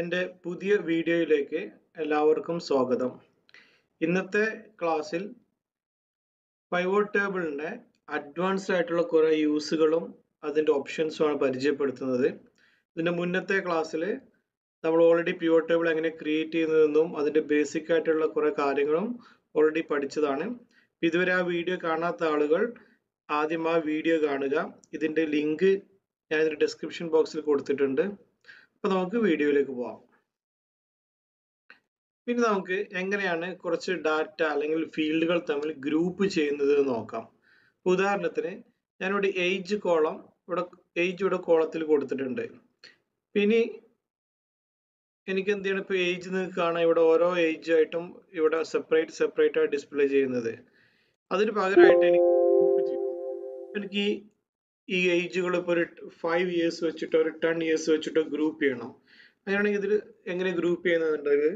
എന്റെ പുതിയ വീഡിയോയിലേക്ക് എല്ലാവർക്കും സ്വാഗതം. ഇന്നത്തെ ക്ലാസ്സിൽ പൈവോട്ട് ടേബിളിന്റെ അഡ്വാൻസ്ഡ് ആയിട്ടുള്ള കുറേ യൂസുകളും അതിന്റെ ഓപ്ഷൻസുമാണ് പരിചയപ്പെടുത്തുന്നത്. ഇതിന്റെ മുന്നത്തെ ക്ലാസ്സിൽ നമ്മൾ ഓൾറെഡി പിവോട്ട് ടേബിൾ എങ്ങനെ ക്രിയേറ്റ് ചെയ്യുന്നതെന്നും അതിന്റെ ബേസിക് ആയിട്ടുള്ള കുറേ കാര്യങ്ങളും ഓൾറെഡി പഠിച്ചതാണ്. ഇതുവരെ ആ വീഡിയോ കാണാത്ത ആളുകൾ ആദ്യം ആ വീഡിയോ കാണുക. ഇതിന്റെ ലിങ്ക് ഞാൻ ഡിസ്ക്രിപ്ഷൻ ബോക്സിൽ കൊടുത്തിട്ടുണ്ട്. അപ്പോൾ നമുക്ക് വീഡിയോയിലേക്ക് പോവാം. പിന്നെ നമുക്ക് എങ്ങനെയാണ് കുറച്ച് ഡാറ്റ അല്ലെങ്കിൽ ഫീൽഡുകൾ തമ്മിൽ ഗ്രൂപ്പ് ചെയ്യുന്നത് നോക്കാം. ഉദാഹരണത്തിന് ഞാനിവിടെ ഏജ് കോളം ഇവിടെ ഏജ് ഇവിടെ കോളത്തിൽ കൊടുത്തിട്ടുണ്ട്. പിന്നെ എനിക്ക് എന്ത് ചെയ്യണം? ഇപ്പോൾ ഏജ് നിങ്ങൾക്ക് കാണാം ഇവിടെ ഓരോ ഏജ് ആയിട്ടും ഇവിടെ സെപ്പറേറ്റ് സെപ്പറേറ്റ് ആയി ഡിസ്പ്ലേ ചെയ്യുന്നത്. അതിന് പകരമായിട്ട് എനിക്ക് എനിക്ക് ഈ ഏജുകൾ ഇപ്പോൾ ഒരു ഫൈവ് ഇയേഴ്സ് വെച്ചിട്ടോ ഒരു ടെൻ ഇയേഴ്സ് വെച്ചിട്ടോ ഗ്രൂപ്പ് ചെയ്യണം. അങ്ങനെയാണെങ്കിൽ ഇതിൽ എങ്ങനെ ഗ്രൂപ്പ് ചെയ്യുന്നതുണ്ടെങ്കിൽ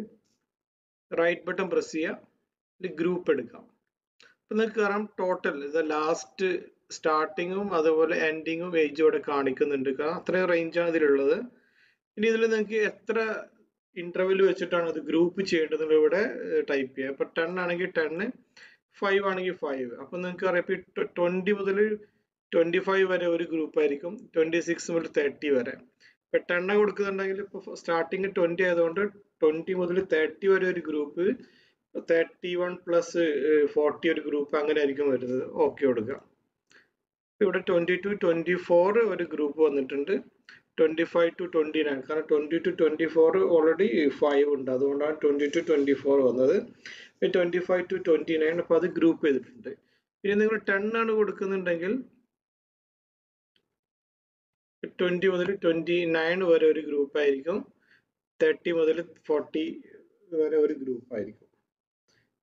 റൈറ്റ് ബട്ടൺ പ്രസ് ചെയ്യുക ഗ്രൂപ്പ് എടുക്കാം. അപ്പം നിങ്ങൾക്ക് കാണാം ടോട്ടൽ ഇത് ലാസ്റ്റ് സ്റ്റാർട്ടിങ്ങും അതുപോലെ എൻഡിങ്ങും ഏജ് ഇവിടെ കാണിക്കുന്നുണ്ട്. കാരണം അത്രയും റേഞ്ചാണ് ഇതിലുള്ളത്. ഇനി ഇതിൽ നിങ്ങൾക്ക് എത്ര ഇന്റർവെൽ വെച്ചിട്ടാണ് അത് ഗ്രൂപ്പ് ചെയ്യേണ്ടത് ഇവിടെ ടൈപ്പ് ചെയ്യുക ഇപ്പം ടെൻ ആണെങ്കിൽ ടെന്ന് ഫൈവ് ആണെങ്കിൽ ഫൈവ് അപ്പം നിങ്ങൾക്ക് അറിയാം ഇപ്പം ട്വന്റി മുതൽ ട്വന്റി ഫൈവ് വരെ ഒരു ഗ്രൂപ്പ് ആയിരിക്കും. ട്വന്റി സിക്സ് മുതൽ തേർട്ടി വരെ. ഇപ്പം ടെണ്ണ കൊടുക്കുന്നുണ്ടെങ്കിൽ ഇപ്പോൾ സ്റ്റാർട്ടിങ് ട്വന്റി ആയതുകൊണ്ട് ട്വന്റി മുതൽ തേർട്ടി വരെ ഒരു group thirty one plus forty ഒരു ഗ്രൂപ്പ് അങ്ങനെ ആയിരിക്കും വരുന്നത്. ഓക്കെ കൊടുക്കുക. ഇവിടെ ട്വന്റി ടു ട്വന്റി ഫോർ ഒരു ഗ്രൂപ്പ് വന്നിട്ടുണ്ട്. Twenty five to twenty nine കാരണം twenty to twenty four already five ഉണ്ട്. അതുകൊണ്ടാണ് ട്വന്റി ടു ട്വന്റി ഫോർ വന്നത്. Twenty five to twenty nine അപ്പോൾ അത് ഗ്രൂപ്പ് ചെയ്തിട്ടുണ്ട്. ഇനി നിങ്ങൾ ടെൻ ആണ് കൊടുക്കുന്നുണ്ടെങ്കിൽ ട്വന്റി മുതൽ ട്വന്റി നയൻ വരെ ഒരു ഗ്രൂപ്പ് ആയിരിക്കും. തേർട്ടി മുതൽ ഫോർട്ടി വരെ ഒരു ഗ്രൂപ്പ് ആയിരിക്കും.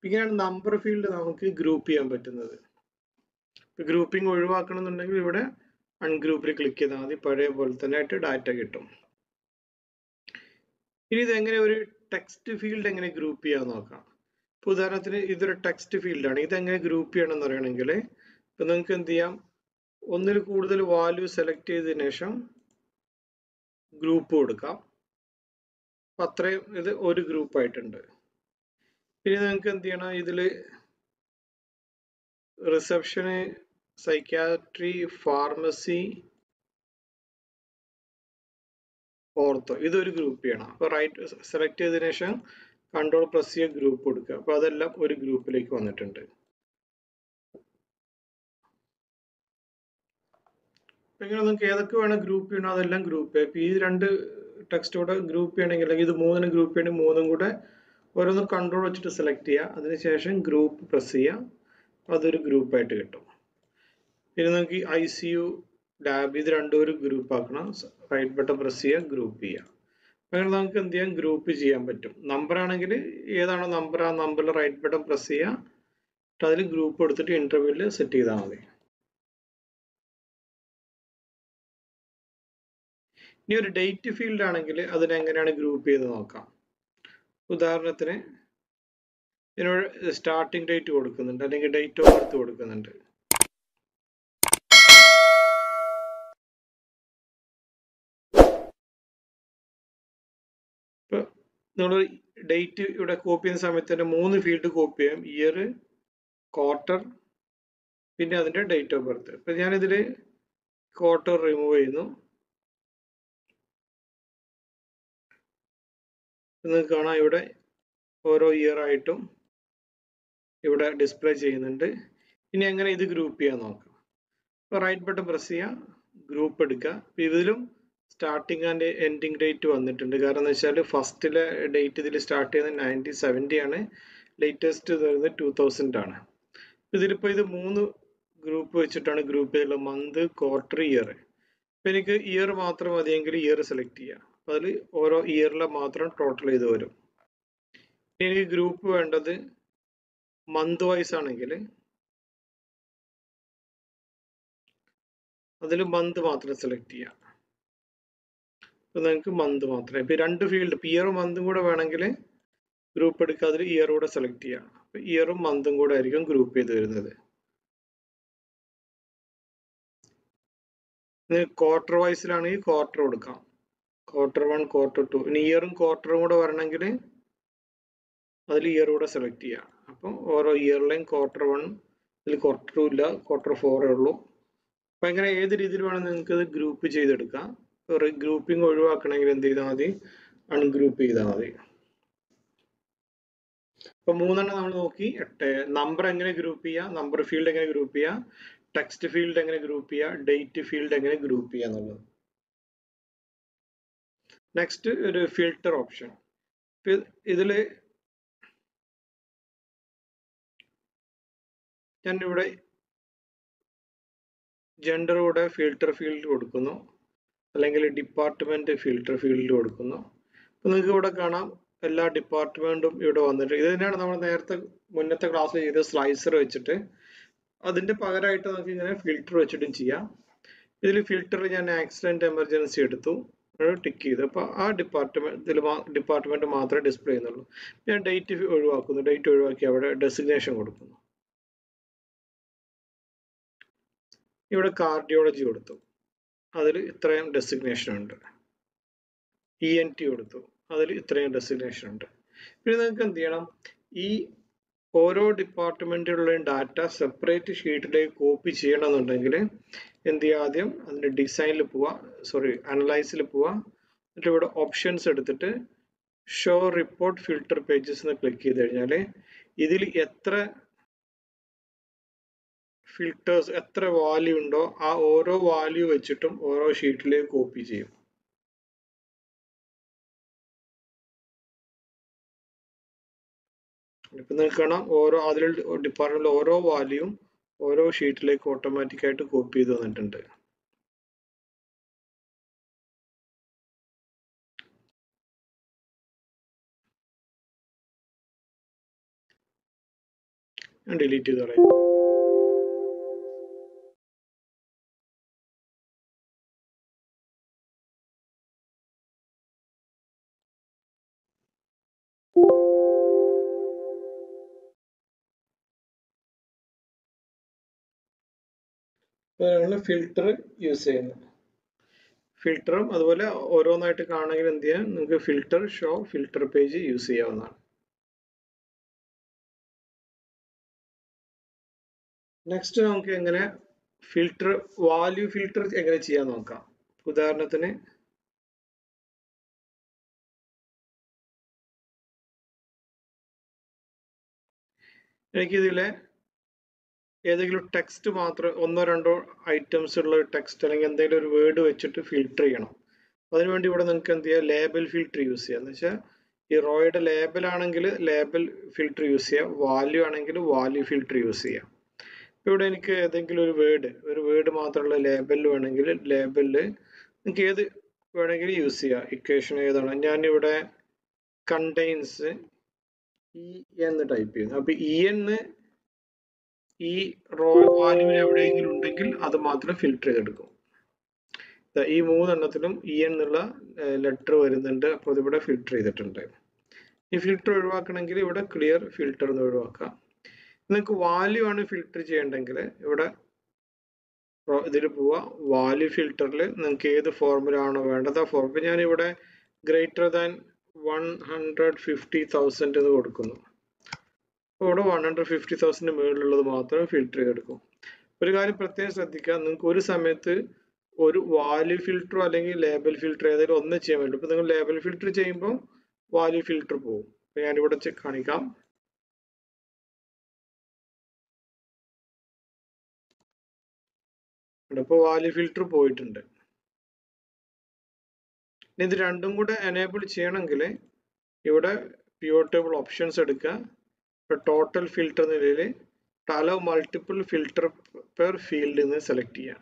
ഇങ്ങനെയാണ് നമ്പർ ഫീൽഡ് നമുക്ക് ഗ്രൂപ്പ് ചെയ്യാൻ പറ്റുന്നത്. ഗ്രൂപ്പിംഗ് ഒഴിവാക്കണം എന്നുണ്ടെങ്കിൽ ഇവിടെ അൺഗ്രൂപ്പിൽ ക്ലിക്ക് ചെയ്താൽ മതി. പഴയ പോലെ തന്നെ ആയിട്ട് ഡാറ്റ കിട്ടും. ഇനി ഇതെങ്ങനെ ഒരു ടെക്സ്റ്റ് ഫീൽഡ് എങ്ങനെ ഗ്രൂപ്പ് ചെയ്യാൻ നോക്കാം? ഇപ്പോൾ ഉദാഹരണത്തിന് ഇതൊരു ടെക്സ്റ്റ് ഫീൽഡാണ് ഇതെങ്ങനെ ഗ്രൂപ്പ് ചെയ്യണം എന്ന് അറിയണമെങ്കിൽ ഇപ്പം നിങ്ങൾക്ക് എന്ത് ചെയ്യാം? ഒന്നിൽ കൂടുതൽ വാല്യൂ സെലക്ട് ചെയ്തതിനു ശേഷം ഗ്രൂപ്പ് കൊടുക്കാം. അപ്പം അത്രയും ഇത് ഒരു ഗ്രൂപ്പ് ആയിട്ടുണ്ട്. പിന്നെ നിങ്ങൾക്ക് എന്ത് ചെയ്യണം? ഇതിൽ റിസപ്ഷന് സൈക്യാട്രി ഫാർമസി ഓർത്തോ ഇതൊരു ഗ്രൂപ്പ് ചെയ്യണം. അപ്പോൾ റൈറ്റ് സെലക്ട് ചെയ്തതിനു ശേഷം കൺട്രോൾ പ്ലസ് ചെയ്യുക ഗ്രൂപ്പ് കൊടുക്കുക. അപ്പോൾ അതെല്ലാം ഒരു ഗ്രൂപ്പിലേക്ക് വന്നിട്ടുണ്ട്. ഇങ്ങനെ നിങ്ങൾക്ക് ഏതൊക്കെ വേണം ഗ്രൂപ്പ് ചെയ്യണോ അതെല്ലാം ഗ്രൂപ്പ് ചെയ്യാം. ഈ രണ്ട് ടെക്സ്റ്റ് കൂടെ ഗ്രൂപ്പ് ചെയ്യണമെങ്കിൽ അല്ലെങ്കിൽ ഇത് മൂന്നിന് ഗ്രൂപ്പ് ചെയ്യണമെങ്കിൽ മൂന്നും കൂടെ ഓരോന്നും കൺട്രോൾ വെച്ചിട്ട് സെലക്ട് ചെയ്യുക അതിനുശേഷം ഗ്രൂപ്പ് പ്രസ് ചെയ്യുക അതൊരു ഗ്രൂപ്പായിട്ട് കിട്ടും. പിന്നെ നമുക്ക് ഐ സി യു ലാബ് ഇത് രണ്ടും ഒരു ഗ്രൂപ്പ് ആക്കണം. റൈറ്റ് ബട്ടൺ പ്രസ് ചെയ്യുക ഗ്രൂപ്പ് ചെയ്യുക അങ്ങനെ നമുക്ക് എന്ത് ചെയ്യാം? ഗ്രൂപ്പ് ചെയ്യാൻ പറ്റും. നമ്പർ ആണെങ്കിൽ ഏതാണോ നമ്പർ ആ നമ്പറിൽ റൈറ്റ് ബട്ടൺ പ്രസ് ചെയ്യുക അതിൽ ഗ്രൂപ്പ് എടുത്തിട്ട് ഇന്റർവ്യൂവിൽ സെറ്റ് ചെയ്താൽ മതി. ഇനി ഒരു ഡേറ്റ് ഫീൽഡ് ആണെങ്കിൽ അതിനെ എങ്ങനെയാണ് ഗ്രൂപ്പ് ചെയ്ത് നോക്കാം? ഉദാഹരണത്തിന് ഇതിനോട് സ്റ്റാർട്ടിംഗ് ഡേറ്റ് കൊടുക്കുന്നുണ്ട് അല്ലെങ്കിൽ ഡേറ്റ് ഓഫ് ബർത്ത് കൊടുക്കുന്നുണ്ട്. നമ്മൾ ഡേറ്റ് ഇവിടെ കോപ്പി ചെയ്യുന്ന സമയത്ത് തന്നെ മൂന്ന് ഫീൽഡ് കോപ്പി ചെയ്യാം. ഇയർ ക്വാർട്ടർ പിന്നെ അതിന്റെ ഡേറ്റ് ഓഫ് ബർത്ത് ഇപ്പം ഞാനിതിൽ ക്വാർട്ടർ റിമൂവ് ചെയ്യുന്നു. നിങ്ങൾക്ക് കാണാം ഇവിടെ ഓരോ ഇയർ ആയിട്ടും ഇവിടെ ഡിസ്പ്ലേ ചെയ്യുന്നുണ്ട്. ഇനി എങ്ങനെ ഇത് ഗ്രൂപ്പ് ചെയ്യാൻ നോക്കാം. അപ്പോൾ റൈറ്റ് ബട്ടൺ പ്രസ് ചെയ്യാം ഗ്രൂപ്പ് എടുക്കുക അപ്പോൾ ഇതിലും സ്റ്റാർട്ടിങ് ആൻഡ് എൻഡിങ് ഡേറ്റ് വന്നിട്ടുണ്ട്. കാരണം എന്ന് വെച്ചാൽ ഫസ്റ്റിലെ ഡേറ്റ് ഇതിൽ സ്റ്റാർട്ട് ചെയ്യുന്നത് നയന്റീൻ സെവന്റി ആണ്. ലേറ്റസ്റ്റ് വരുന്നത് ടൂ തൗസൻഡ് ആണ്. ഇതിലിപ്പോൾ ഇത് മൂന്ന് ഗ്രൂപ്പ് വെച്ചിട്ടാണ് ഗ്രൂപ്പ് ചെയ്തിട്ടുള്ളത്. മന്ത് ക്വാർട്ടർ ഇയർ ഇപ്പം എനിക്ക് ഇയർ മാത്രം മതിയെങ്കിൽ ഇയർ സെലക്ട് ചെയ്യാം. അതിൽ ഓരോ ഇയറിലെ മാത്രം ടോട്ടൽ ചെയ്ത് വരും. എനിക്ക് ഗ്രൂപ്പ് വേണ്ടത് മന്ത് വൈസ് ആണെങ്കിൽ അതിൽ മന്ത് മാത്രം സെലക്ട് ചെയ്യാം. ഇപ്പം നിങ്ങൾക്ക് മന്ത് മാത്രം. ഇപ്പം രണ്ട് ഫീൽഡ് ഇപ്പം ഇയറും മന്തും കൂടെ വേണമെങ്കിൽ ഗ്രൂപ്പ് എടുക്കുക അതിൽ ഇയർ കൂടെ സെലക്ട് ചെയ്യാം. അപ്പം ഇയറും മന്തും കൂടെ ആയിരിക്കും ഗ്രൂപ്പ് ചെയ്ത് വരുന്നത്. ക്വാർട്ടർ വൈസിലാണെങ്കിൽ ക്വാർട്ടർ കൊടുക്കാം. ക്വാർട്ടർ വൺ ക്വാർട്ടർ ടു ഇനി ഇയറും ക്വാർട്ടറും കൂടെ വരണമെങ്കിൽ അതിൽ ഇയർ കൂടെ സെലക്ട് ചെയ്യാം. അപ്പം ഓരോ ഇയറിലെയും ക്വാർട്ടർ വൺ ഇതിൽ ക്വാർട്ടർ ടു ഇല്ല ക്വാർട്ടർ ഫോറേ ഉള്ളൂ. അപ്പം ഇങ്ങനെ ഏത് രീതിയിൽ വേണമെങ്കിൽ നിങ്ങൾക്ക് ഇത് ഗ്രൂപ്പ് ചെയ്തെടുക്കാം. ഗ്രൂപ്പിംഗ് ഒഴിവാക്കണമെങ്കിൽ എന്ത് ചെയ്താൽ മതി? അൺഗ്രൂപ്പ് ചെയ്താൽ മതി. ഇപ്പൊ മൂന്നെണ്ണം നമ്മൾ നോക്കി. എട്ട് നമ്പർ എങ്ങനെ ഗ്രൂപ്പ് ചെയ്യാം? നമ്പർ ഫീൽഡ് എങ്ങനെ ഗ്രൂപ്പ് ചെയ്യാം? ടെക്സ്റ്റ് ഫീൽഡ് എങ്ങനെ ഗ്രൂപ്പ് ചെയ്യാം? ഡേറ്റ് ഫീൽഡ് എങ്ങനെ ഗ്രൂപ്പ് ചെയ്യാം എന്നുള്ളത്. നെക്സ്റ്റ് ഒരു ഫിൽട്ടർ ഓപ്ഷൻ ഇതിൽ ഞാൻ ഇവിടെ ജെൻഡറുടെ ഫിൽറ്റർ ഫിൽട്ടർ ഫീൽഡ് കൊടുക്കുന്നു. അല്ലെങ്കിൽ ഡിപ്പാർട്ട്മെന്റ് ഫിൽട്ടർ ഫീൽഡ് കൊടുക്കുന്നു. അപ്പൊ നിങ്ങൾക്ക് ഇവിടെ കാണാം എല്ലാ ഡിപ്പാർട്ട്മെന്റും ഇവിടെ വന്നിട്ട്. ഇത് തന്നെയാണ് നമ്മൾ നേരത്തെ മുന്നത്തെ ക്ലാസ്സിൽ ചെയ്ത സ്ലൈസർ വെച്ചിട്ട്. അതിന്റെ പകരമായിട്ട് നമുക്ക് ഇങ്ങനെ ഫിൽട്ടർ വെച്ചിട്ടും ചെയ്യാം. ഇതിൽ ഫിൽട്ടർ ഞാൻ ആക്സിഡന്റ് എമർജൻസി എടുത്തു. ടിക്ക് ചെയ്ത് അപ്പോൾ ആ ഡിപ്പാർട്ട്മെന്റ് ഡിപ്പാർട്ട്മെന്റ് മാത്രമേ ഡിസ്പ്ലേ ചെയ്യുന്നുള്ളൂ. ഞാൻ ഡേറ്റ് ഒഴിവാക്കുന്നു. ഡേറ്റ് ഒഴിവാക്കി അവിടെ ഡെസിഗ്നേഷൻ കൊടുക്കുന്നു. ഇവിടെ കാർഡിയോളജി കൊടുത്തു. അതിൽ ഇത്രയും ഡെസിഗ്നേഷൻ ഉണ്ട്. ഇ എൻ ടി കൊടുത്തു. അതിൽ ഇത്രയും ഡെസിഗ്നേഷൻ ഉണ്ട്. പിന്നെ നിങ്ങൾക്ക് എന്ത് ചെയ്യണം? ഈ ഓരോ ഡിപ്പാർട്ട്മെന്റിലുള്ള ഡാറ്റ സെപ്പറേറ്റ് ഷീറ്റിലേക്ക് കോപ്പി ചെയ്യണമെന്നുണ്ടെങ്കിൽ എന്ത് ചെയ്യുക ആദ്യം അതിന്റെ ഡിസൈനിൽ പോവുക സോറി അനലൈസിൽ പോവുക എന്നിട്ട് ഇവിടെ ഓപ്ഷൻസ് എടുത്തിട്ട് ഷോ റിപ്പോർട്ട് ഫിൽട്ടർ പേജസ് എന്ന് ക്ലിക്ക് ചെയ്ത് കഴിഞ്ഞാൽ ഇതിൽ എത്ര ഫിൽട്ടേഴ്സ് എത്ര വാല്യൂ ഉണ്ടോ ആ ഓരോ വാല്യൂ വെച്ചിട്ടും ഓരോ ഷീറ്റിലേക്ക് കോപ്പി ചെയ്യും. ഇപ്പം നിങ്ങൾക്ക് കാണാം ഓരോ അതിൽ ഡിപ്പാർട്ട്മെന്റിലെ ഓരോ വാല്യൂവും ഓരോ ഷീറ്റിലേക്ക് ഓട്ടോമാറ്റിക് ആയിട്ട് കോപ്പി ചെയ്ത് വന്നിട്ടുണ്ട്. ഞാൻ ഡിലീറ്റ് ചെയ്ത് കളയാം. ഞങ്ങൾ ഫിൽട്ടർ യൂസ് ചെയ്യുന്നത്. ഫിൽട്ടറും അതുപോലെ ഓരോന്നായിട്ട് കാണണമെങ്കിൽ എന്ത് ചെയ്യാം? നിങ്ങൾക്ക് filter show filter page use ചെയ്യാവുന്നതാണ്. നെക്സ്റ്റ് നമുക്ക് എങ്ങനെ ഫിൽട്ടർ വാല്യൂ ഫിൽട്ടർ എങ്ങനെ ചെയ്യാൻ നോക്കാം? ഉദാഹരണത്തിന് എനിക്കിതിലെ ഏതെങ്കിലും ടെക്സ്റ്റ് മാത്രം ഒന്നോ രണ്ടോ ഐറ്റംസ് ഉള്ള ടെക്സ്റ്റ് അല്ലെങ്കിൽ എന്തെങ്കിലും ഒരു വേർഡ് വെച്ചിട്ട് ഫിൽട്ടർ ചെയ്യണം. അതിനുവേണ്ടി ഇവിടെ നിങ്ങൾക്ക് എന്ത് ചെയ്യാം? ലേബൽ ഫിൽട്ടർ യൂസ് ചെയ്യാം. എന്ന് വെച്ചാൽ ഈ റോയുടെ ലേബൽ ആണെങ്കിൽ ലേബൽ ഫിൽട്ടർ യൂസ് ചെയ്യാം. വാല്യൂ ആണെങ്കിൽ വാല്യൂ ഫിൽട്ടർ യൂസ് ചെയ്യാം. ഇവിടെ എനിക്ക് ഏതെങ്കിലും ഒരു വേർഡ് ഒരു വേർഡ് മാത്രമുള്ള ലേബലിൽ വേണമെങ്കിൽ ലേബലിൽ നിങ്ങൾക്ക് ഏത് വേണമെങ്കിലും യൂസ് ചെയ്യാം. ഇക്വേഷൻ ഏതാണ്? ഞാനിവിടെ കണ്ടെയ്ൻസ് ഇ എന്ന് ടൈപ്പ് ചെയ്യുന്നു. അപ്പൊ ഇ എന്ന് ഈ റോ വാല്യൂവിൽ എവിടെയെങ്കിലും ഉണ്ടെങ്കിൽ അത് മാത്രം ഫിൽട്ടർ ചെയ്തെടുക്കും. ഈ മൂന്നെണ്ണത്തിലും ഇ എന്നുള്ള ലെറ്റർ വരുന്നുണ്ട്. അപ്പോൾ ഇതിവിടെ ഫിൽട്ടർ ചെയ്തിട്ടുണ്ട്. ഈ ഫിൽട്ടർ ഒഴിവാക്കണമെങ്കിൽ ഇവിടെ ക്ലിയർ ഫിൽട്ടർ എന്ന് ഒഴിവാക്കാം നിങ്ങൾക്ക് വാല്യൂ ആണ് ഫിൽട്ടർ ചെയ്യേണ്ടെങ്കിൽ ഇവിടെ ഇതിൽ പോവാ. വാല്യൂ ഫിൽട്ടറിൽ നിങ്ങൾക്ക് ഏത് ഫോർമുല ആണോ വേണ്ടത്. ആ ഫോർമുല ഞാനിവിടെ greater than one hundred fifty thousand എന്ന് കൊടുക്കുന്നു. ഇവിടെ വൺ ഹൺഡ്രഡ് ഫിഫ്റ്റി തൗസൻഡ് മുകളിലുള്ളത് മാത്രമേ ഫിൽട്ടർ ചെയ്തെടുക്കൂ. ഒരു കാര്യം പ്രത്യേകം ശ്രദ്ധിക്കുക നിങ്ങൾക്ക് ഒരു സമയത്ത് ഒരു വാല്യൂ ഫിൽട്ടറോ അല്ലെങ്കിൽ ലേബൽ ഫിൽട്ടർ ഏതെങ്കിലും ഒന്ന് ചെയ്യാൻ പറ്റും. ഇപ്പോൾ നിങ്ങൾ ലേബൽ ഫിൽട്ടർ ചെയ്യുമ്പോൾ വാല്യൂ ഫിൽട്ടർ പോകും. അപ്പൊ ഞാനിവിടെ കാണിക്കാം. ഇപ്പോൾ വാല്യൂ ഫിൽട്ടർ പോയിട്ടുണ്ട്. ഇനി ഇത് രണ്ടും കൂടെ എനേബിൾ ചെയ്യണമെങ്കിൽ ഇവിടെ പ്യുവർ ടേബിൾ ഓപ്ഷൻസ് എടുക്കുക. ടോട്ടൽ ഫിൽട്ടർ നിലയിൽ allow multiple filter per field എന്ന് സെലക്ട് ചെയ്യാം.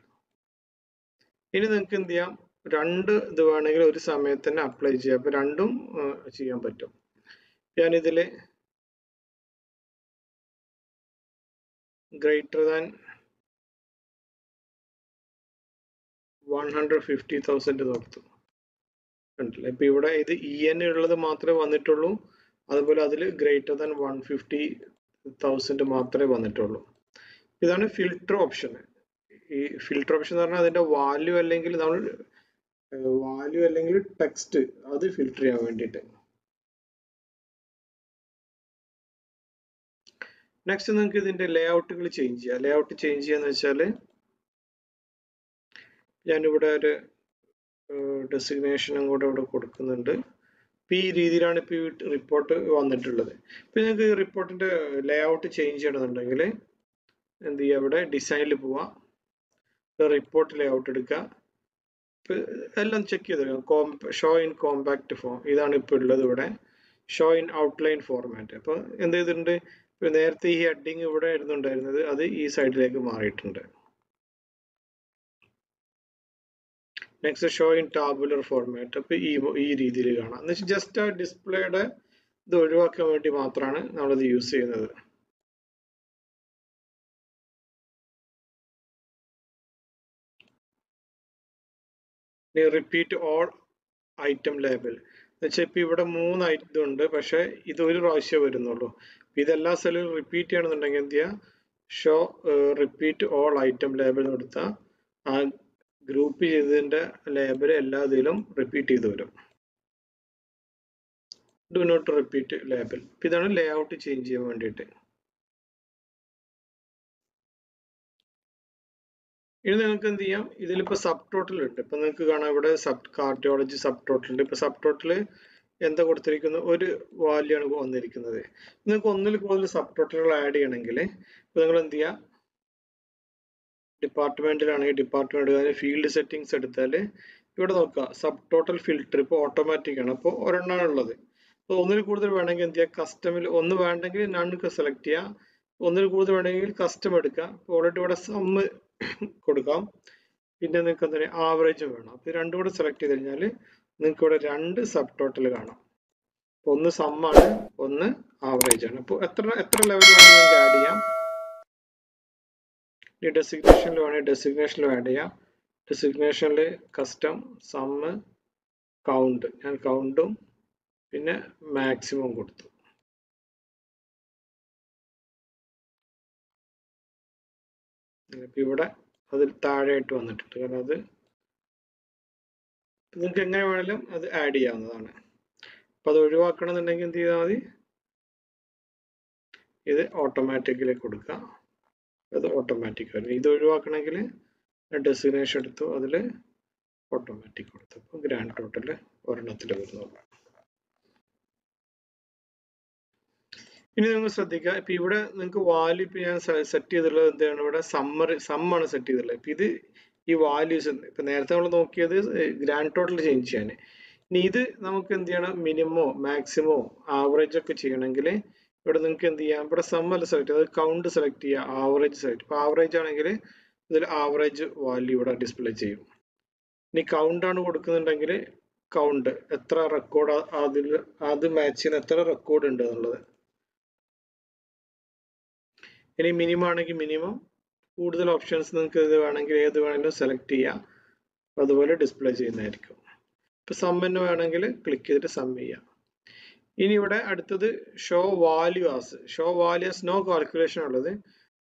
ഇനി നിങ്ങൾക്ക് എന്ത് ചെയ്യാം? രണ്ട് ഇത് വേണമെങ്കിൽ ഒരു സമയത്ത് തന്നെ അപ്ലൈ ചെയ്യാം. അപ്പൊ രണ്ടും ചെയ്യാൻ പറ്റും. ഞാനിതിൽ greater than one hundred fifty thousand നടത്തും കണ്ടില്ലേ? ഇപ്പൊ ഇവിടെ ഇത് ഇ എൻ ഉള്ളത് മാത്രമേ വന്നിട്ടുള്ളൂ. അതുപോലെ അതിൽ greater than one fifty thousand മാത്രമേ വന്നിട്ടുള്ളൂ. ഇതാണ് ഫിൽട്ടർ ഓപ്ഷൻ ഈ ഫിൽട്ടർ ഓപ്ഷൻ എന്ന് പറഞ്ഞാൽ അതിന്റെ വാല്യൂ അല്ലെങ്കിൽ നമ്മൾ വാല്യൂ അല്ലെങ്കിൽ ടെക്സ്റ്റ് അത് ഫിൽട്ടർ ചെയ്യാൻ വേണ്ടിയിട്ട്. നെക്സ്റ്റ് നിങ്ങൾക്ക് ഇതിന്റെ ലേഔട്ടുകൾ ചേഞ്ച് ചെയ്യാം. ലേഔട്ട് ചേഞ്ച് ചെയ്യാന്ന് വെച്ചാൽ ഞാനിവിടെ ഒരു ഡെസിഗ്നേഷനും കൂടെ ഇവിടെ കൊടുക്കുന്നുണ്ട്. ഇപ്പൊ ഈ രീതിയിലാണ് ഇപ്പൊ ഈ റിപ്പോർട്ട് വന്നിട്ടുള്ളത്. ഇപ്പൊ നിങ്ങൾക്ക് ഈ റിപ്പോർട്ടിന്റെ ലേഔട്ട് ചേഞ്ച് ചെയ്യണമെന്നുണ്ടെങ്കിൽ എന്ത് ചെയ്യുക ഇവിടെ ഡിസൈനിൽ പോവാം. റിപ്പോർട്ട് ലേഔട്ട് എടുക്കുക എല്ലാം ചെക്ക് ചെയ്ത് ഷോ ഇൻ കോമ്പാക്ട് ഫോം ഇതാണ് ഇപ്പൊ ഉള്ളത് ഇവിടെ. ഷോ ഇൻ ഔട്ട്ലൈൻ ഫോർമാറ്റ് അപ്പൊ എന്ത് ചെയ്തിട്ടുണ്ട്? നേരത്തെ ഈ ഹെഡിങ് ഇവിടെ ഇരുന്നുണ്ടായിരുന്നത് അത് ഈ സൈഡിലേക്ക് മാറിയിട്ടുണ്ട്. Next show in tabular format അപ്പൊ ഈ ഈ രീതിയിൽ കാണാം. എന്ന് വെച്ചാൽ ജസ്റ്റ് ആ ഡിസ്പ്ലേയുടെ ഇത് ഒഴിവാക്കാൻ വേണ്ടി മാത്രമാണ് നമ്മളിത് യൂസ് ചെയ്യുന്നത്. റിപ്പീറ്റ് ഓൾ ഐറ്റം ലേബൽ എന്നുവെച്ചാൽ ഇപ്പൊ ഇവിടെ മൂന്ന് ഐറ്റം ഉണ്ട് പക്ഷെ ഇത് ഒരു പ്രാവശ്യം വരുന്നുള്ളൂ. ഇതെല്ലാ സെല്ലിലും റിപ്പീറ്റ് ചെയ്യണമെന്നുണ്ടെങ്കിൽ എന്ത് show repeat all item label കൊടുത്താൽ ആ ഗ്രൂപ്പ് ചെയ്തതിന്റെ ലേബൽ എല്ലാ ഇതിലും റിപ്പീറ്റ് ചെയ്ത് വരും. ഡു നോട്ട് റിപ്പീറ്റ് ലേബൽ ഇതാണ് ലേ ഔട്ട് ചേഞ്ച് ചെയ്യാൻ വേണ്ടിയിട്ട്. ഇനി നിങ്ങൾക്ക് എന്ത് ചെയ്യാം? ഇതിലിപ്പോ സബ് ടോട്ടൽ ഉണ്ട്. ഇപ്പൊ നിങ്ങൾക്ക് കാണാം ഇവിടെ സബ് കാർഡിയോളജി സബ് ടോട്ടൽ ഉണ്ട്. ഇപ്പൊ സബ് ടോട്ടൽ എന്താ കൊടുത്തിരിക്കുന്നത്? ഒരു വാല്യൂ ആണ് വന്നിരിക്കുന്നത്. നിങ്ങൾക്ക് ഒന്നിൽ കൂടുതൽ സബ് ടോട്ടലുകൾ ആഡ് ചെയ്യണമെങ്കിൽ ഇപ്പൊ നിങ്ങൾ എന്ത് ചെയ്യുക ഡിപ്പാർട്ട്മെന്റിലാണെങ്കിൽ ഡിപ്പാർട്ട്മെന്റ് ഫീൽഡ് സെറ്റിംഗ്സ് എടുത്താൽ ഇവിടെ നോക്കുക. സബ് ടോട്ടൽ ഫിൽട്ടർ ഇപ്പോൾ ഓട്ടോമാറ്റിക് ആണ്. അപ്പോൾ ഒരെണ്ണമാണ് ഉള്ളത്. അപ്പോൾ ഒന്നിൽ കൂടുതൽ വേണമെങ്കിൽ എന്ത് ചെയ്യുക കസ്റ്റമിൽ ഒന്ന് വേണ്ടെങ്കിൽ നൺ സെലക്ട് ചെയ്യുക ഒന്നിൽ കൂടുതൽ വേണമെങ്കിൽ കസ്റ്റം എടുക്കുക ഇപ്പോൾ ഓൾറെഡി ഇവിടെ സമ്മ് കൊടുക്കാം. പിന്നെ നിങ്ങൾക്ക് എന്താ പറയുക ആവറേജ് വേണം. അപ്പോൾ രണ്ടും കൂടെ സെലക്ട് ചെയ്ത് കഴിഞ്ഞാൽ നിങ്ങൾക്ക് ഇവിടെ രണ്ട് സബ് ടോട്ടൽ കാണാം. ഒന്ന് സമ്മാണ് ഒന്ന് ആവറേജ് ആണ്. അപ്പോൾ എത്ര എത്ര ലെവൽ നിങ്ങൾക്ക് ആഡ് ചെയ്യാം. ഈ ഡെസിഗ്നേഷനിൽ വേണമെങ്കിൽ ഡെസിഗ്നേഷനിൽ ആഡ് ചെയ്യാം ഡെസിഗ്നേഷനിൽ കസ്റ്റം സമ്മ് കൗണ്ട് ഞാൻ കൗണ്ടും പിന്നെ മാക്സിമം കൊടുത്തു. ഇവിടെ അതിൽ താഴെയായിട്ട് വന്നിട്ടുണ്ട്. കാരണം അത് നിങ്ങൾക്ക് എങ്ങനെ വേണമെങ്കിലും അത് ആഡ് ചെയ്യാവുന്നതാണ്. അപ്പൊ അത് ഒഴിവാക്കണമെന്നുണ്ടെങ്കിൽ എന്ത് ചെയ്താൽ മതി? ഇത് ഓട്ടോമാറ്റിക്കലി കൊടുക്കുക. അത് ഓട്ടോമാറ്റിക് വരും ഇത് ഒഴിവാക്കണമെങ്കിൽ ഡെസിഗ്നേഷൻ എടുത്തു അതിൽ ഓട്ടോമാറ്റിക് കൊടുത്തു. അപ്പോൾ ഗ്രാൻഡ് ടോട്ടൽ ഒരെണ്ണത്തിൽ വരുന്നുള്ളൂ ഇനി നിങ്ങൾ ശ്രദ്ധിക്കുക ഇപ്പം ഇവിടെ നിങ്ങൾക്ക് വാല്യൂ ഇപ്പം ഞാൻ സെറ്റ് ചെയ്തിട്ടുള്ളത് എന്താണ്? ഇവിടെ സമ്മർ സമ്മാണ് സെറ്റ് ചെയ്തിട്ടുള്ളത്. ഇപ്പം ഇത് ഈ വാല്യൂസ് ഇപ്പം നേരത്തെ നമ്മൾ നോക്കിയത് ഗ്രാൻഡ് ടോട്ടൽ ചേഞ്ച് ചെയ്യാൻ. ഇനി ഇത് നമുക്ക് എന്ത് ചെയ്യണം? മിനിമോ മാക്സിമോ ആവറേജ് ഒക്കെ ചെയ്യണമെങ്കിൽ ഇവിടെ നിങ്ങൾക്ക് എന്ത് ചെയ്യാം? ഇവിടെ അല്ല സെലക്ട് ചെയ്യുക. കൗണ്ട് സെലക്ട് ചെയ്യുക. ആവറേജ് സെലക്ട് ഇപ്പോൾ ആവറേജ് ആണെങ്കിൽ ഇതിൽ ആവറേജ് വാല്യൂ ഇവിടെ ഡിസ്പ്ലേ ചെയ്യും. ഇനി കൗണ്ട് ആണ് കൊടുക്കുന്നുണ്ടെങ്കിൽ കൗണ്ട് എത്ര റെക്കോർഡ് അതിൽ അത് മാച്ച് ചെയ്യുന്ന എത്ര റെക്കോർഡ് ഉണ്ട് എന്നുള്ളത്. ഇനി മിനിമം ആണെങ്കിൽ മിനിമം കൂടുതൽ ഓപ്ഷൻസ് നിങ്ങൾക്ക് ഇത് വേണമെങ്കിൽ ഏത് വേണമെങ്കിലും സെലക്ട് ചെയ്യാം അതുപോലെ ഡിസ്പ്ലേ ചെയ്യുന്നതായിരിക്കും. ഇപ്പം സമ്മന് വേണമെങ്കിൽ ക്ലിക്ക് ചെയ്തിട്ട് സം ചെയ്യാം ഇനി ഇവിടെ അടുത്തത് show values show values no calculation ഉള്ളത്.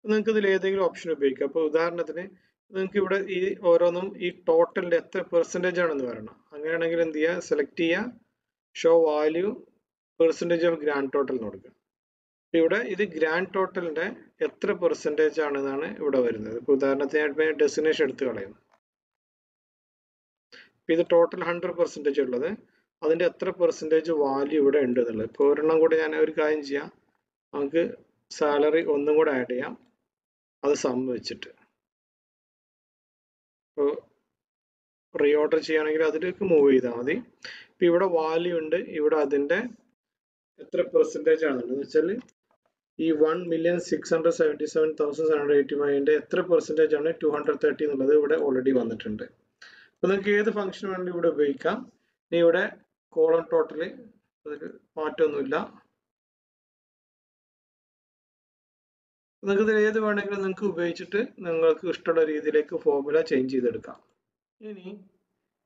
നിങ്ങൾക്ക് ഇതിൽ ഏതെങ്കിലും ഓപ്ഷൻ ഉപയോഗിക്കാം. അപ്പോൾ ഉദാഹരണത്തിന് നിങ്ങൾക്ക് ഇവിടെ ഈ ഓരോന്നും ഈ ടോട്ടലിന്റെ എത്ര പെർസെന്റേജ് ആണെന്ന് വരണം അങ്ങനെയാണെങ്കിൽ എന്ത് ചെയ്യുക? സെലക്ട് ചെയ്യുക. Show value percentage of grand total എന്ന് കൊടുക്കുക. ഇവിടെ ഇത് ഗ്രാൻഡ് ടോട്ടലിന്റെ എത്ര പെർസെന്റേജ് ആണെന്നാണ് ഇവിടെ വരുന്നത്. ഇപ്പൊ ഉദാഹരണത്തിന് ഡെസ്റ്റിനേഷൻ എടുത്ത് കളയുന്നു. ഇത് ടോട്ടൽ ഹൺഡ്രഡ് പെർസെന്റേജ് ഉള്ളത്. അതിന്റെ എത്ര പെർസെന്റേജ് വാല്യൂ ഇവിടെ ഉണ്ട് എന്നുള്ളത്. ഇപ്പോൾ ഒരെണ്ണം കൂടെ ഞാൻ ഒരു കാര്യം ചെയ്യാം. നമുക്ക് സാലറി ഒന്നും കൂടെ ആഡ് ചെയ്യാം. അത് സം വെച്ചിട്ട്. ഇപ്പോൾ റീ ഓർഡർ ചെയ്യുകയാണെങ്കിൽ അതിലേക്ക് മൂവ് ചെയ്താൽ മതി. ഇപ്പം ഇവിടെ വാല്യൂ ഉണ്ട്. ഇവിടെ അതിന്റെ എത്ര പെർസെന്റേജ് ആണെന്നുള്ളത് വെച്ചാൽ ഈ one million six hundred seventy seven thousand seven hundred eighty ഫൈവിന്റെ എത്ര പെർസെന്റേജ് ആണ് ടു ഹൺഡ്രഡ് തേർട്ടി എന്നുള്ളത് ഇവിടെ ഓൾറെഡി വന്നിട്ടുണ്ട്. അപ്പോൾ നിങ്ങൾക്ക് ഏത് ഫംഗ്ഷൻ വേണമെങ്കിലും ഇവിടെ ഉപയോഗിക്കാം. ഇനി ഇവിടെ കോളം ടോട്ടൽ അതിൽ മാറ്റമൊന്നുമില്ല നിങ്ങൾക്ക് ഇതിൽ ഏത് വേണമെങ്കിലും നിങ്ങൾക്ക് ഉപയോഗിച്ചിട്ട് നിങ്ങൾക്ക് ഇഷ്ടമുള്ള രീതിയിലേക്ക് ഫോർമുല ചേഞ്ച് ചെയ്തെടുക്കാം. ഇനി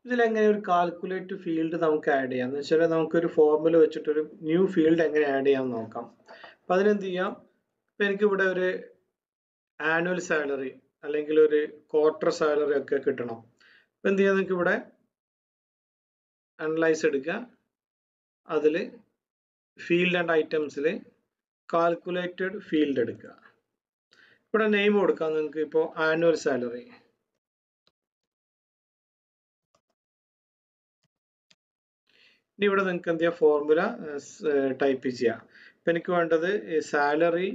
ഇതിലെങ്ങനെ ഒരു കാൽക്കുലേറ്റ് ഫീൽഡ് നമുക്ക് ആഡ് ചെയ്യാം? എന്ന് വെച്ചാൽ നമുക്കൊരു ഫോർമുല വെച്ചിട്ട് ഒരു ന്യൂ ഫീൽഡ് എങ്ങനെ ആഡ് ചെയ്യാം നോക്കാം. അപ്പം അതിനെന്ത് ചെയ്യാം? ഇപ്പം എനിക്കിവിടെ ഒരു ആനുവൽ സാലറി അല്ലെങ്കിൽ ഒരു ക്വാർട്ടർ സാലറി ഒക്കെ കിട്ടണം. അപ്പം എന്ത് ചെയ്യാം? നിങ്ങൾക്ക് ഇവിടെ അനലൈസ് എടുക്കുക. അതിൽ ഫീൽഡ് ആൻഡ് ഐറ്റംസിൽ കാൽക്കുലേറ്റഡ് ഫീൽഡ് എടുക്കുക. ഇവിടെ നെയിം കൊടുക്കാം. നിങ്ങൾക്ക് ഇപ്പോൾ ആനുവൽ സാലറി ഇനി ഇവിടെ നിങ്ങൾക്ക് എന്ത് ചെയ്യാം? ഫോർമുല ടൈപ്പ് ചെയ്യാം. ഇപ്പം എനിക്ക് വേണ്ടത് സാലറി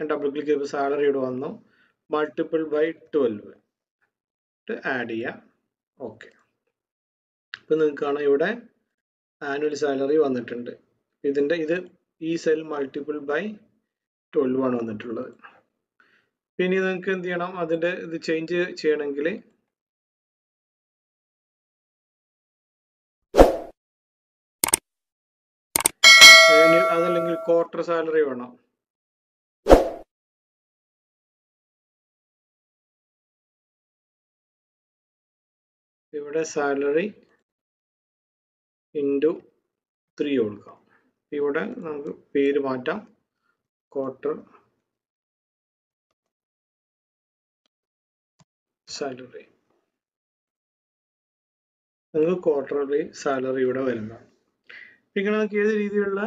ഡബിൾ ക്ലിക്ക് ചെയ്തപ്പോൾ സാലറി ഇവിടെ വന്നു. മൾട്ടിപ്പിൾ ബൈ ട്വൽവ് ആഡ് ചെയ്യാം. ഓക്കെ ഇപ്പം നിങ്ങൾക്ക് കാണാം ഇവിടെ ആനുവൽ സാലറി വന്നിട്ടുണ്ട്. ഇതിന്റെ ഇത് ഈ സെൽ മൾട്ടിപ്പിൾ ബൈ ട്വൽവ് ആണ് വന്നിട്ടുള്ളത്. പിന്നെ നിങ്ങൾക്ക് എന്ത് ചെയ്യണം? അതിന്റെ ഇത് ചേഞ്ച് ചെയ്യണമെങ്കിൽ അതല്ലെങ്കിൽ ക്വാർട്ടർ സാലറി വേണം. ഇവിടെ സാലറി ഇന്റു ത്രീ കൊടുക്കാം. ഇവിടെ നമുക്ക് പേര് മാറ്റാം. ക്വാർട്ടർ സാലറി നിങ്ങൾക്ക് ക്വാർട്ടർലി സാലറി ഇവിടെ വരുന്നതാണ് ഇങ്ങനെ നമുക്ക് ഏത് രീതിയിലുള്ള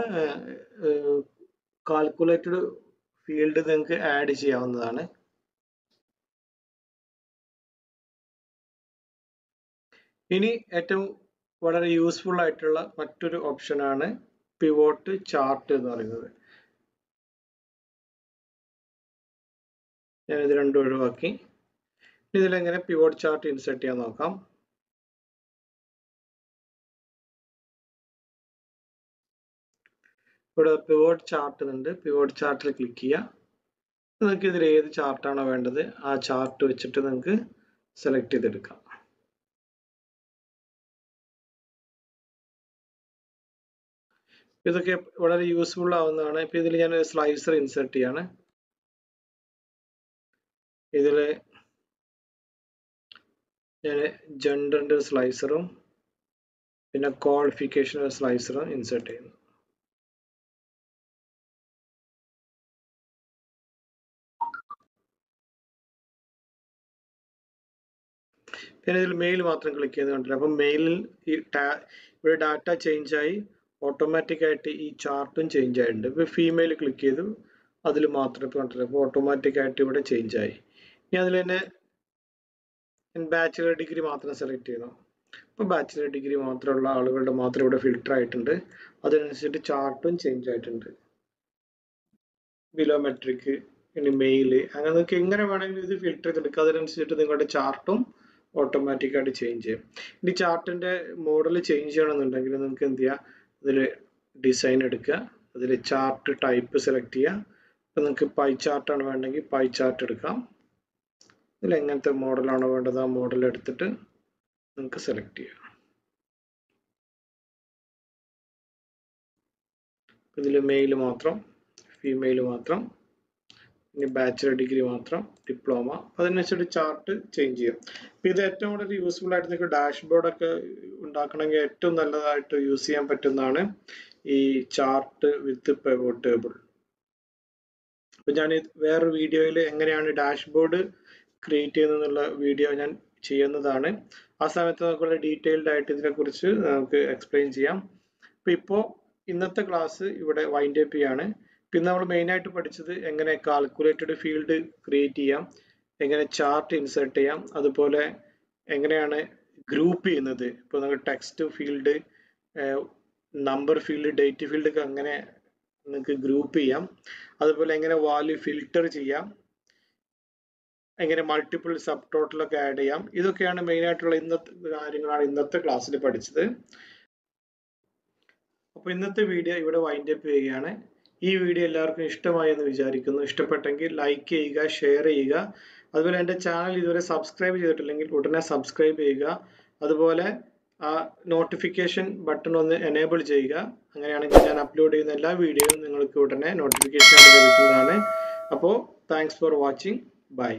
കാൽക്കുലേറ്റഡ് ഫീൽഡ് നിങ്ങൾക്ക് ആഡ് ചെയ്യാവുന്നതാണ്? ഇനി ഏറ്റവും വളരെ യൂസ്ഫുൾ ആയിട്ടുള്ള മറ്റൊരു ഓപ്ഷൻ ആണ് പിവോട്ട് ചാർട്ട് എന്ന് പറയുന്നത്. ഞാൻ ഇത് രണ്ടും ഒഴിവാക്കി. ഇതിലെങ്ങനെ പിവോട്ട് ചാർട്ട് ഇൻസെർട്ട് ചെയ്യാൻ നോക്കാം. ഇവിടെ പിവോട്ട് ചാർട്ട് ഉണ്ട് പിവോട്ട് ചാർട്ടിൽ ക്ലിക്ക് ചെയ്യുക. നിങ്ങൾക്ക് ഇതിൽ ഏത് ചാർട്ടാണോ വേണ്ടത് ആ ചാർട്ട് വെച്ചിട്ട് നിങ്ങൾക്ക് സെലക്ട് ചെയ്തെടുക്കാം. ഇതൊക്കെ വളരെ യൂസ്ഫുൾ ആവുന്നതാണ്. ഇപ്പൊ ഇതിൽ ഞാൻ ഒരു സ്ലൈസർ ഇൻസേർട്ട് ചെയ്യാണ്. ഇതിൽ ഞാൻ ജെൻഡറിന്റെ സ്ലൈസറും പിന്നെ ക്വാളിഫിക്കേഷൻ ഒരു സ്ലൈസറും ഇൻസേർട്ട് ചെയ്യുന്നു. പിന്നെ ഇതിൽ മെയിൽ മാത്രം ക്ലിക്ക് ചെയ്ത് കണ്ടില്ല? അപ്പം മെയിലിൽ ഈ ഇവിടെ ഡാറ്റ ചേഞ്ച് ആയി. ഓട്ടോമാറ്റിക് ആയിട്ട് ഈ ചാർട്ടും ചേഞ്ച് ആയിട്ടുണ്ട്. ഇപ്പോൾ ഫീമെയിൽ ക്ലിക്ക് ചെയ്തു അതിൽ മാത്രം ഇപ്പോൾ കണ്ടില്ല ഓട്ടോമാറ്റിക് ആയിട്ട് ഇവിടെ ചേഞ്ച് ആയി. ഇനി അതിൽ തന്നെ ബാച്ചിലർ ഡിഗ്രി മാത്രം സെലക്ട് ചെയ്യണം അപ്പോൾ ബാച്ചിലർ ഡിഗ്രി മാത്രമുള്ള ആളുകളുടെ മാത്രം ഇവിടെ ഫിൽട്ടർ ആയിട്ടുണ്ട്. അതിനനുസരിച്ച് ചാർട്ടും ചേഞ്ച് ആയിട്ടുണ്ട്. ബിലോമെട്രിക് ഇനി മെയിൽ അങ്ങനെ നിങ്ങൾക്ക് എങ്ങനെ വേണമെങ്കിലും ഇത് ഫിൽട്ടർ ചെയ്തെടുക്കുക അതിനനുസരിച്ചിട്ട് നിങ്ങളുടെ ചാർട്ടും ഓട്ടോമാറ്റിക്കായിട്ട് ചേഞ്ച് ചെയ്യും. ഇനി ചാർട്ടിന്റെ മോഡൽ ചേഞ്ച് ചെയ്യണമെന്നുണ്ടെങ്കിൽ നിങ്ങൾക്ക് എന്ത് ചെയ്യാം? അതിൽ ഡിസൈൻ എടുക്കുക. അതിൽ ചാർട്ട് ടൈപ്പ് സെലക്ട് ചെയ്യുക. ഇപ്പം നിങ്ങൾക്ക് പൈ ചാർട്ടാണ് വേണ്ടെങ്കിൽ പൈ ചാർട്ട് എടുക്കാം. ഇതിൽ എങ്ങനത്തെ മോഡലാണോ വേണ്ടത് ആ മോഡൽ എടുത്തിട്ട് നിങ്ങൾക്ക് സെലക്ട് ചെയ്യാം. ഇതിൽ മെയിൽ മാത്രം ഫീമെയിൽ മാത്രം. ഇനി ബാച്ചിലർ ഡിഗ്രി മാത്രം ഡിപ്ലോമ അതിനനുസരിച്ച് ചാർട്ട് ചേഞ്ച് ചെയ്യും. അപ്പം ഇത് ഏറ്റവും കൂടുതൽ യൂസ്ഫുൾ ആയിട്ട് നിങ്ങൾക്ക് ഡാഷ്ബോർഡ് ഒക്കെ ഉണ്ടാക്കണമെങ്കിൽ ഏറ്റവും നല്ലതായിട്ട് യൂസ് ചെയ്യാൻ പറ്റുന്നതാണ് ഈ ചാർട്ട് വിത്ത് പെവോട്ട് ടേബിൾ അപ്പം ഞാൻ വേറൊരു വീഡിയോയിൽ എങ്ങനെയാണ് ഡാഷ്ബോർഡ് ക്രിയേറ്റ് ചെയ്യുന്നതെന്നുള്ള വീഡിയോ ഞാൻ ചെയ്യുന്നതാണ്. ആ സമയത്ത് നമുക്കുള്ള ഡീറ്റെയിൽഡ് ആയിട്ട് ഇതിനെക്കുറിച്ച് നമുക്ക് എക്സ്പ്ലെയിൻ ചെയ്യാം. അപ്പം ഇപ്പോൾ ഇന്നത്തെ ക്ലാസ് ഇവിടെ വൈൻഡ് അപ്പ് ചെയ്യാണ്. പിന്നെ നമ്മൾ മെയിൻ ആയിട്ട് പഠിച്ചത് എങ്ങനെ കാൽക്കുലേറ്റഡ് ഫീൽഡ് ക്രിയേറ്റ് ചെയ്യാം എങ്ങനെ ചാർട്ട് ഇൻസേർട്ട് ചെയ്യാം അതുപോലെ എങ്ങനെയാണ് ഗ്രൂപ്പ് ചെയ്യുന്നത്. ഇപ്പോൾ നമുക്ക് text field number field date field ഒക്കെ അങ്ങനെ നിങ്ങൾക്ക് ഗ്രൂപ്പ് ചെയ്യാം. അതുപോലെ എങ്ങനെ വാല്യൂ ഫിൽട്ടർ ചെയ്യാം എങ്ങനെ മൾട്ടിപ്പിൾ സബ് ടോട്ടലൊക്കെ ആഡ് ചെയ്യാം. ഇതൊക്കെയാണ് മെയിൻ ആയിട്ടുള്ള ഇന്നത്തെ കാര്യങ്ങളാണ് ഇന്നത്തെ ക്ലാസ്സിൽ പഠിച്ചത്. അപ്പോൾ ഇന്നത്തെ വീഡിയോ ഇവിടെ വൈൻഡപ്പ് ചെയ്യുകയാണ്. ഈ വീഡിയോ എല്ലാവർക്കും ഇഷ്ടമായി എന്ന് വിചാരിക്കുന്നു. ഇഷ്ടപ്പെട്ടെങ്കിൽ ലൈക്ക് ചെയ്യുക ഷെയർ ചെയ്യുക. അതുപോലെ എന്റെ ചാനൽ ഇതുവരെ സബ്സ്ക്രൈബ് ചെയ്തിട്ടില്ലെങ്കിൽ ഉടനെ സബ്സ്ക്രൈബ് ചെയ്യുക. അതുപോലെ ആ നോട്ടിഫിക്കേഷൻ ബട്ടൺ ഒന്ന് എനേബിൾ ചെയ്യുക. അങ്ങനെയാണെങ്കിൽ ഞാൻ അപ്ലോഡ് ചെയ്യുന്ന എല്ലാ വീഡിയോയും നിങ്ങൾക്ക് ഉടനെ നോട്ടിഫിക്കേഷൻ ലഭിക്കുന്നതാണ്. അപ്പോൾ താങ്ക്സ് ഫോർ വാച്ചിങ് ബൈ